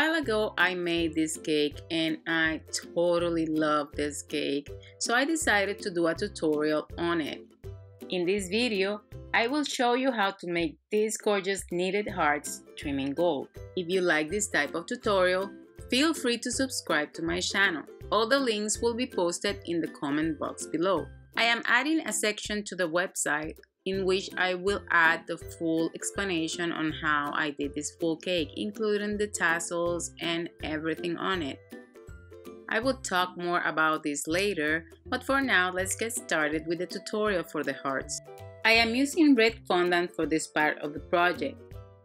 ago I made this cake and I totally love this cake so I decided to do a tutorial on it. In this video I will show you how to make these gorgeous knitted hearts trimming gold. If you like this type of tutorial feel free to subscribe to my channel. All the links will be posted in the comment box below. I am adding a section to the website in which I will add the full explanation on how I did this full cake, including the tassels and everything on it. I will talk more about this later, but for now let's get started with the tutorial for the hearts. I am using red fondant for this part of the project.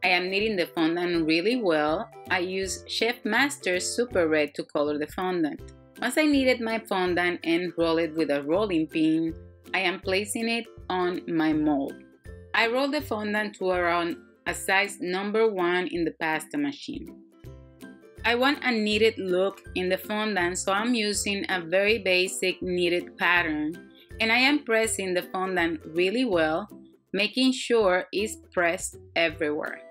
I am kneading the fondant really well. I use Chef Master Super Red to color the fondant. Once I kneaded my fondant and roll it with a rolling pin, I am placing it on my mold. I roll the fondant to around a size number 1 in the pasta machine. I want a knitted look in the fondant so I'm using a very basic knitted pattern and I am pressing the fondant really well making sure it's pressed everywhere.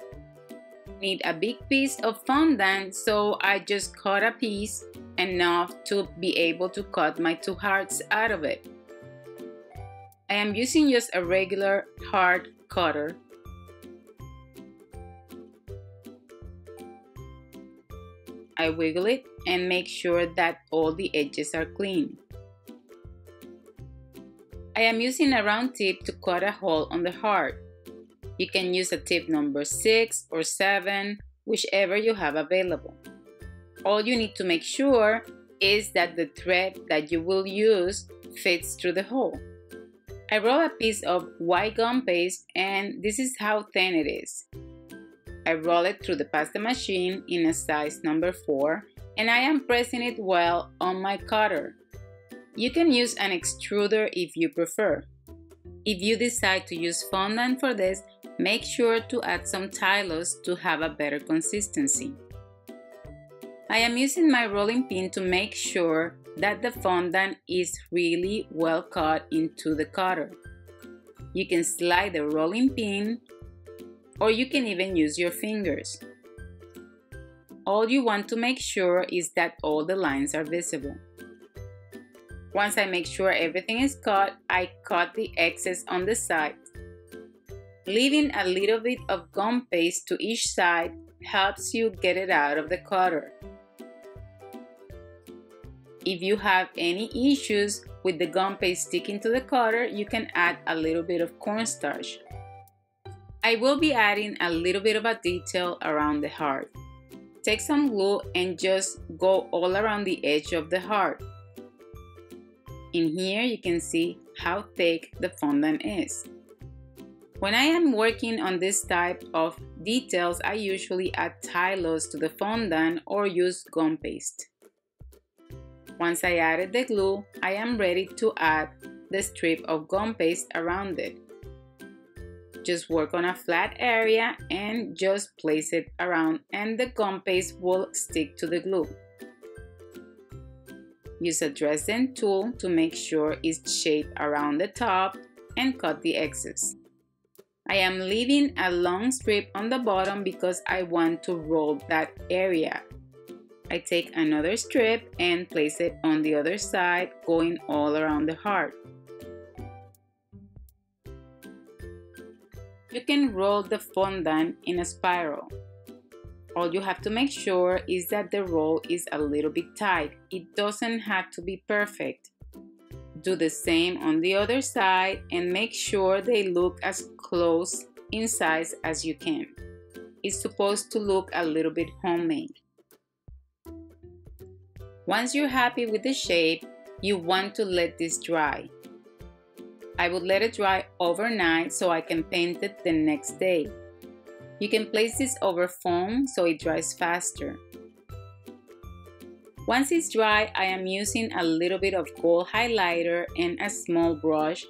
Need a big piece of fondant so I just cut a piece enough to be able to cut my two hearts out of it. I am using just a regular heart cutter. I wiggle it and make sure that all the edges are clean. I am using a round tip to cut a hole on the heart. You can use a tip number 6 or 7, whichever you have available. All you need to make sure is that the thread that you will use fits through the hole. I roll a piece of white gum paste and this is how thin it is. I roll it through the pasta machine in a size number 4 and I am pressing it well on my cutter. You can use an extruder if you prefer. If you decide to use fondant for this, make sure to add some Tylose to have a better consistency. I am using my rolling pin to make sure that the fondant is really well cut into the cutter. You can slide the rolling pin or you can even use your fingers. All you want to make sure is that all the lines are visible. Once I make sure everything is cut, I cut the excess on the side. Leaving a little bit of gum paste to each side helps you get it out of the cutter. If you have any issues with the gum paste sticking to the cutter, you can add a little bit of cornstarch. I will be adding a little bit of a detail around the heart. Take some glue and just go all around the edge of the heart. In here you can see how thick the fondant is. When I am working on this type of details, I usually add Tylose to the fondant or use gum paste. Once I added the glue, I am ready to add the strip of gum paste around it. Just work on a flat area and just place it around and the gum paste will stick to the glue. Use a Dresden tool to make sure it's shaped around the top and cut the excess. I am leaving a long strip on the bottom because I want to roll that area I take another strip and place it on the other side going all around the heart. You can roll the fondant in a spiral. All you have to make sure is that the roll is a little bit tight. It doesn't have to be perfect. Do the same on the other side and make sure they look as close in size as you can. It's supposed to look a little bit homemade. Once you're happy with the shape, you want to let this dry. I would let it dry overnight so I can paint it the next day. You can place this over foam so it dries faster. Once it's dry, I am using a little bit of gold highlighter and a small brush.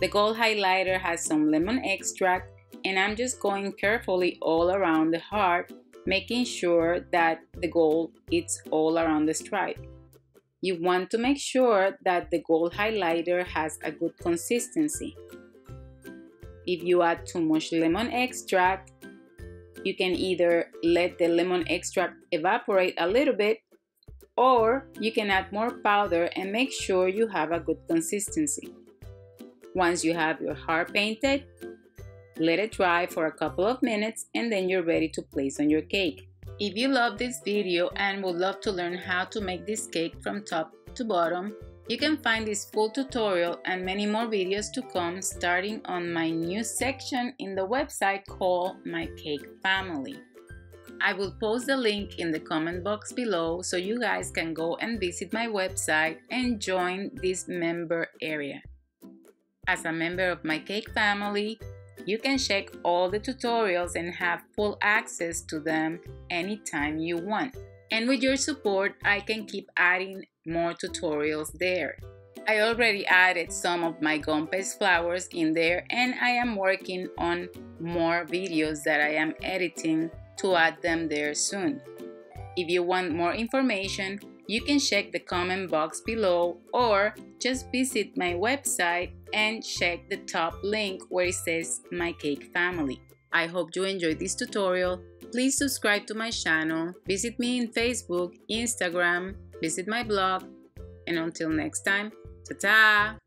The gold highlighter has some lemon extract and I'm just going carefully all around the heart making sure that the gold is all around the stripe. You want to make sure that the gold highlighter has a good consistency. If you add too much lemon extract, You can either let the lemon extract evaporate a little bit or you can add more powder and make sure you have a good consistency. Once you have your heart painted, let it dry for a couple of minutes and then you're ready to place on your cake. If you love this video and would love to learn how to make this cake from top to bottom, you can find this full tutorial and many more videos to come starting on my new section in the website called My Cake Family. I will post the link in the comment box below so you guys can go and visit my website and join this member area. As a member of my cake family, you can check all the tutorials and have full access to them anytime you want. And with your support, I can keep adding more tutorials there. I already added some of my gum paste flowers in there and I am working on more videos that I am editing to add them there soon. If you want more information, you can check the comment box below or just visit my website and check the top link where it says My Cake Family. I hope you enjoyed this tutorial. Please subscribe to my channel, visit me in Facebook, Instagram, visit my blog, and until next time, ta-ta!